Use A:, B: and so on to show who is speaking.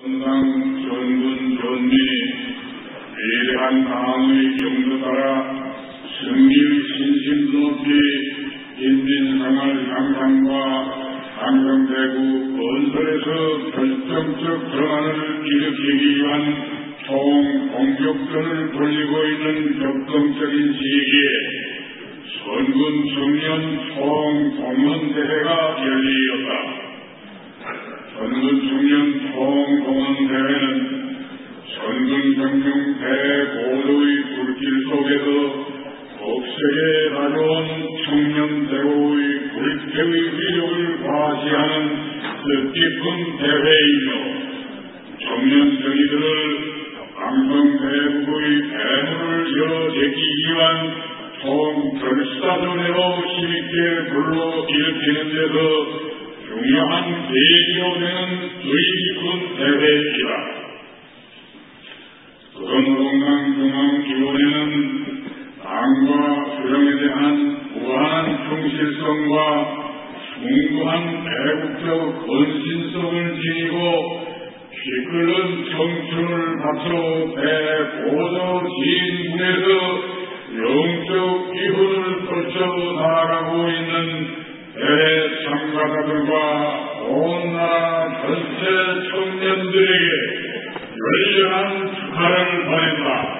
A: 건강 전군 전민이 위대한 당의 경도 따라 승리의 신심 높이 인민생활 향상과 강경대구 건설에서 결정적 전환을 일으키기 위한 총 공격전을 벌이고 있는 격동적인 시기에 선군 청년 총동원대회가 열리었 청년 대우의 불태의 위력을 과시하는 뜻깊은 대회이며 청년 정의들을 강성 대국의 대물을 여제기 위한 총결사전으로 힘있게 불러 일으키는 데서 중요한 계기로 되는 의미깊은 대회이다. 조선노동 정성과 숭고한 애국적 건신성을 지니고 피 끓는 청춘을 바쳐 배보도 진군에서 영적 기분을 펼쳐 나가고 있는 대참가자들과 온 나라 전체 청년들에게 열렬한 축하를 보낸다.